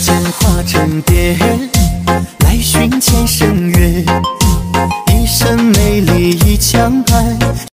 剑化成蝶，来寻前生缘，一身美丽一腔爱。